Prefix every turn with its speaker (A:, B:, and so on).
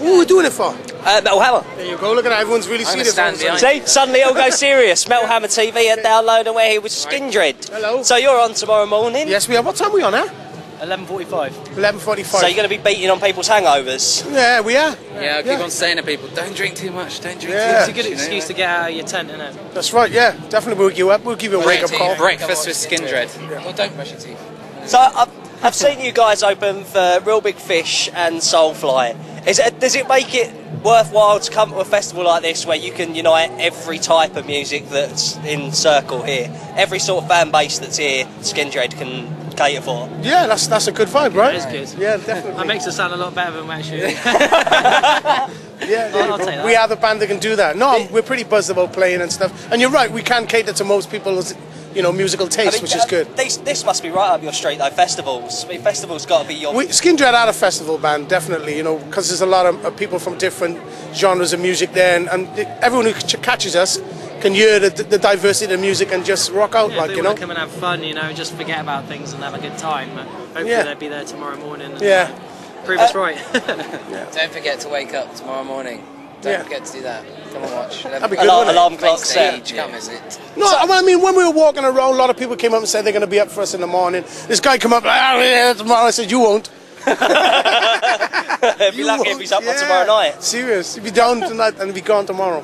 A: What are we doing it for?
B: Uh, Metal Hammer.
A: There you go. Look at that. Everyone's really
C: I'm
A: serious.
C: stand
A: all of a.
B: See, suddenly it all goes serious. Metal Hammer TV and download and we're here with Skindred.
A: Hello.
B: So you're on tomorrow morning.
A: Yes, we are. What time are we on, huh?
D: 11.45.
A: 11.45.
B: So you're going to be beating on people's hangovers.
A: Yeah, we are.
C: Yeah, I keep
A: Yeah.
C: on saying to people, don't drink too much, don't drink
A: Yeah.
C: too much.
D: It's a good excuse to get out of your tent, isn't it?
A: That's right, yeah. Definitely wake you up. We'll give you a wake-up call.
C: Breakfast with Skindred. Well, don't brush your teeth.
B: So I've, I've seen you guys open for Reel Big Fish and Soulfly. Is it, does it make it worthwhile to come to a festival like this where you can unite every type of music that's in circle here? Every sort of fan base that's here, Skindred can cater for.
A: Yeah, that's that's a good vibe, right?
D: That is good.
A: Yeah, definitely.
D: That makes us sound a lot better than we actually
A: yeah, there you
D: I'll
A: go.
D: take
A: we are the band that can do that. No, I'm- we're pretty buzzed about playing and stuff. And you're right, we can cater to most people's, you know, musical taste,
B: I mean,
A: which is
B: uh,
A: good.
B: This, this must be right up your street though, festivals. I mean, festivals got to be your...
A: We, Skindred are a festival band, definitely, you know, because there's a lot of, of people from different genres of music there, and, and everyone who ch- catches us can hear the, the diversity of music and just rock out,
D: Yeah,
A: like,
D: they
A: you know?
D: come and have fun, you know, just forget about things and have a good time. Hopefully
A: Yeah.
D: they'll be there tomorrow morning. And
A: Yeah.
D: Prove us right. yeah.
C: Don't forget to wake up tomorrow morning. Don't
A: Yeah.
C: forget to do that. Come and watch.
A: That'd be good,
B: alarm, alarm clock
C: Stage,
B: set.
C: come is it?
A: No, I mean, when we were walking around, a lot of people came up and said they're going to be up for us in the morning. This guy came up, ah, yeah, tomorrow. I said, you won't.
B: If
A: You
B: you're lucky if
A: won't.
B: he's up
A: Yeah.
B: on tomorrow night.
A: Serious. He'll be down tonight and be gone tomorrow.